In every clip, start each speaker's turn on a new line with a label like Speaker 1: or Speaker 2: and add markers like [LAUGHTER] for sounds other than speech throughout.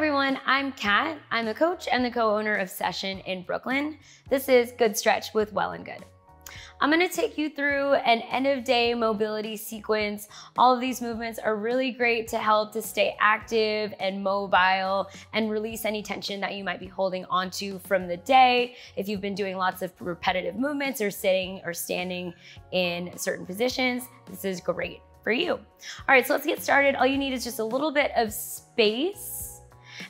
Speaker 1: everyone, I'm Kat. I'm the coach and the co-owner of Session in Brooklyn. This is Good Stretch with Well and Good. I'm gonna take you through an end of day mobility sequence. All of these movements are really great to help to stay active and mobile and release any tension that you might be holding onto from the day. If you've been doing lots of repetitive movements or sitting or standing in certain positions, this is great for you. All right, so let's get started. All you need is just a little bit of space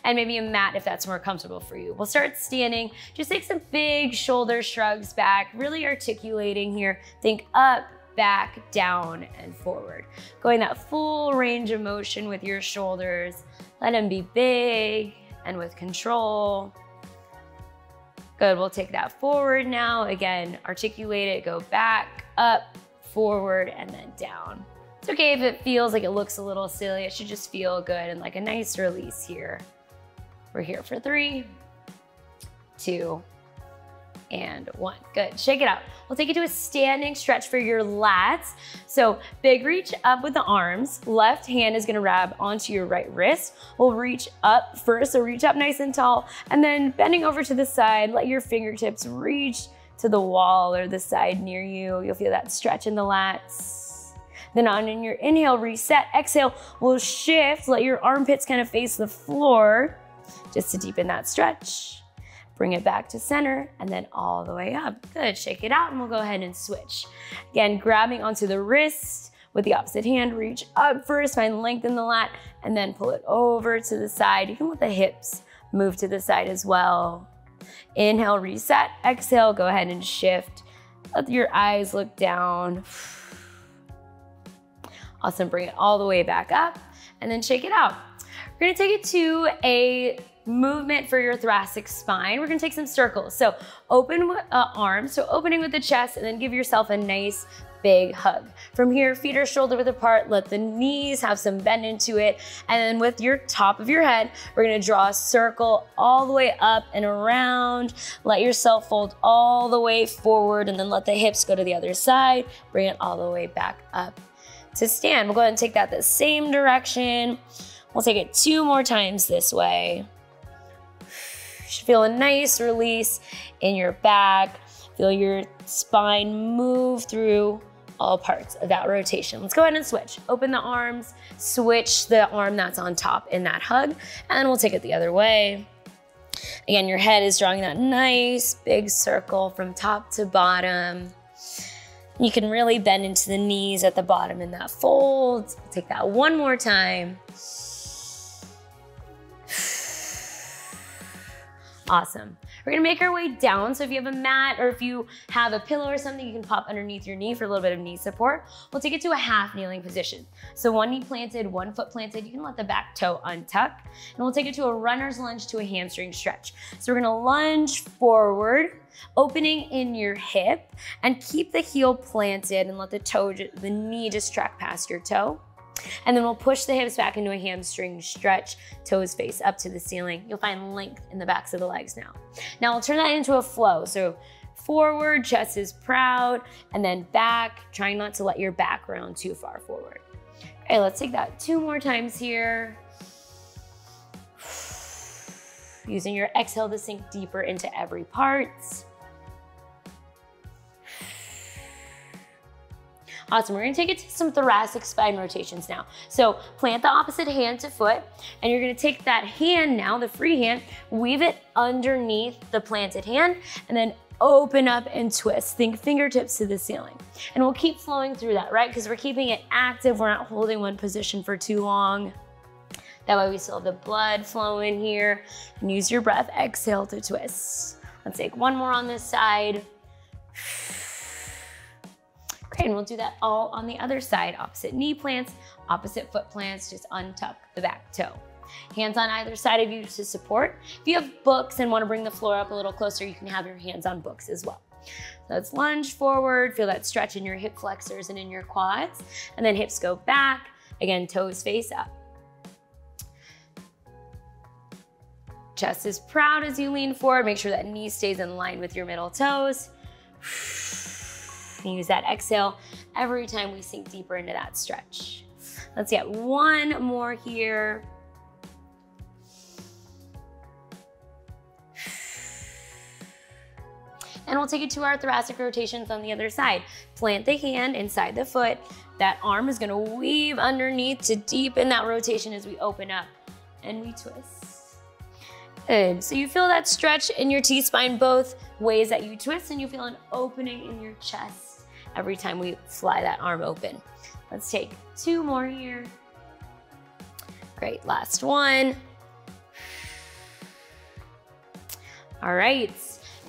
Speaker 1: and maybe a mat if that's more comfortable for you. We'll start standing. Just take some big shoulder shrugs back, really articulating here. Think up, back, down, and forward. Going that full range of motion with your shoulders. Let them be big and with control. Good, we'll take that forward now. Again, articulate it, go back, up, forward, and then down. It's okay if it feels like it looks a little silly. It should just feel good and like a nice release here. We're here for three, two, and one. Good, shake it out. We'll take you to a standing stretch for your lats. So big reach up with the arms. Left hand is gonna grab onto your right wrist. We'll reach up first, so reach up nice and tall, and then bending over to the side, let your fingertips reach to the wall or the side near you. You'll feel that stretch in the lats. Then on in your inhale, reset. Exhale, we'll shift, let your armpits kind of face the floor just to deepen that stretch. Bring it back to center and then all the way up. Good, shake it out and we'll go ahead and switch. Again, grabbing onto the wrist with the opposite hand, reach up first, find length in the lat, and then pull it over to the side. You can let the hips move to the side as well. Inhale, reset. Exhale, go ahead and shift. Let your eyes look down. [SIGHS] Awesome, bring it all the way back up and then shake it out. We're gonna take it to a movement for your thoracic spine. We're gonna take some circles. So open uh, arms, so opening with the chest and then give yourself a nice big hug. From here, feet are shoulder width apart, let the knees have some bend into it. And then with your top of your head, we're gonna draw a circle all the way up and around. Let yourself fold all the way forward and then let the hips go to the other side. Bring it all the way back up to stand. We'll go ahead and take that the same direction. We'll take it two more times this way should feel a nice release in your back. Feel your spine move through all parts of that rotation. Let's go ahead and switch. Open the arms, switch the arm that's on top in that hug, and we'll take it the other way. Again, your head is drawing that nice big circle from top to bottom. You can really bend into the knees at the bottom in that fold. Take that one more time. Awesome. We're gonna make our way down. So if you have a mat or if you have a pillow or something, you can pop underneath your knee for a little bit of knee support. We'll take it to a half kneeling position. So one knee planted, one foot planted. You can let the back toe untuck. And we'll take it to a runner's lunge to a hamstring stretch. So we're gonna lunge forward, opening in your hip and keep the heel planted and let the toe, the knee just track past your toe. And then we'll push the hips back into a hamstring stretch, toes face up to the ceiling. You'll find length in the backs of the legs now. Now we'll turn that into a flow. So forward, chest is proud, and then back, trying not to let your back round too far forward. Okay, let's take that two more times here. [SIGHS] Using your exhale to sink deeper into every part. Awesome, we're gonna take it to some thoracic spine rotations now. So plant the opposite hand to foot, and you're gonna take that hand now, the free hand, weave it underneath the planted hand, and then open up and twist. Think fingertips to the ceiling. And we'll keep flowing through that, right? Because we're keeping it active. We're not holding one position for too long. That way we still have the blood flowing here. And use your breath, exhale to twist. Let's take one more on this side. And we'll do that all on the other side. Opposite knee plants, opposite foot plants, just untuck the back toe. Hands on either side of you to support. If you have books and wanna bring the floor up a little closer, you can have your hands on books as well. Let's lunge forward, feel that stretch in your hip flexors and in your quads, and then hips go back. Again, toes face up. Chest is proud as you lean forward. Make sure that knee stays in line with your middle toes can use that exhale every time we sink deeper into that stretch. Let's get one more here. and we'll take it to our thoracic rotations on the other side. Plant the hand inside the foot. That arm is gonna weave underneath to deepen that rotation as we open up and we twist. Good, so you feel that stretch in your T-spine both ways that you twist and you feel an opening in your chest every time we fly that arm open. Let's take two more here. Great, last one. All right,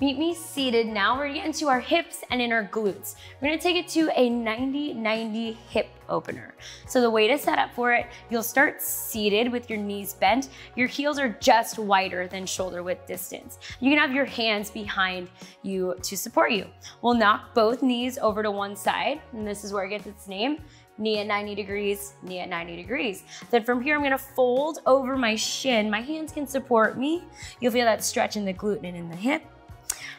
Speaker 1: meet me seated now. We're gonna get into our hips and in our glutes. We're gonna take it to a 90-90 hip opener. So the way to set up for it, you'll start seated with your knees bent. Your heels are just wider than shoulder width distance. You can have your hands behind you to support you. We'll knock both knees over to one side, and this is where it gets its name knee at 90 degrees, knee at 90 degrees. Then from here, I'm gonna fold over my shin. My hands can support me. You'll feel that stretch in the glute and in the hip.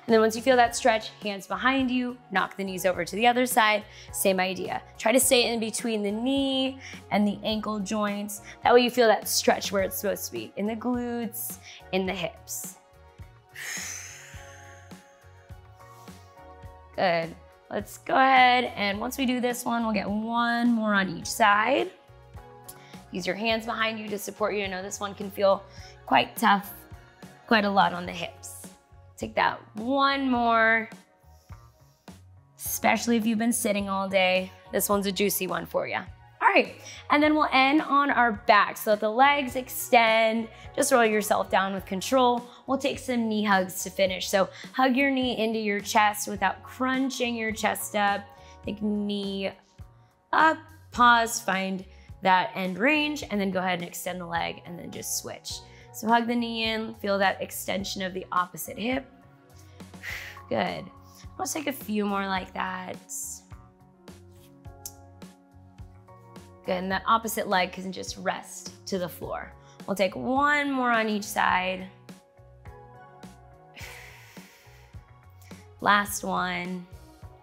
Speaker 1: And then once you feel that stretch, hands behind you, knock the knees over to the other side, same idea. Try to stay in between the knee and the ankle joints. That way you feel that stretch where it's supposed to be, in the glutes, in the hips. Good. Let's go ahead and once we do this one, we'll get one more on each side. Use your hands behind you to support you. I know this one can feel quite tough, quite a lot on the hips. Take that one more, especially if you've been sitting all day. This one's a juicy one for you. All right, and then we'll end on our back. So the legs extend, just roll yourself down with control. We'll take some knee hugs to finish. So hug your knee into your chest without crunching your chest up. Take knee up, pause, find that end range, and then go ahead and extend the leg and then just switch. So hug the knee in, feel that extension of the opposite hip. Good. Let's take a few more like that. Good, and that opposite leg can just rest to the floor. We'll take one more on each side. [SIGHS] Last one.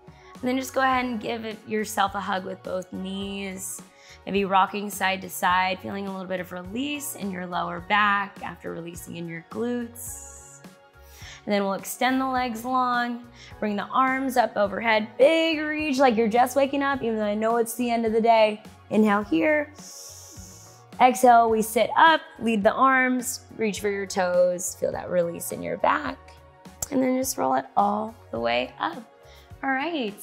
Speaker 1: And then just go ahead and give yourself a hug with both knees. Maybe rocking side to side, feeling a little bit of release in your lower back after releasing in your glutes. And then we'll extend the legs long, bring the arms up overhead, big reach like you're just waking up, even though I know it's the end of the day. Inhale here. Exhale, we sit up, lead the arms, reach for your toes, feel that release in your back, and then just roll it all the way up. All right,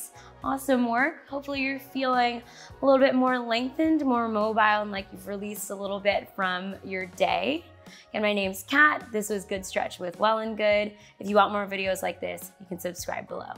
Speaker 1: awesome work. Hopefully you're feeling a little bit more lengthened, more mobile, and like you've released a little bit from your day. Again, my name's Kat. This was Good Stretch with Well and Good. If you want more videos like this, you can subscribe below.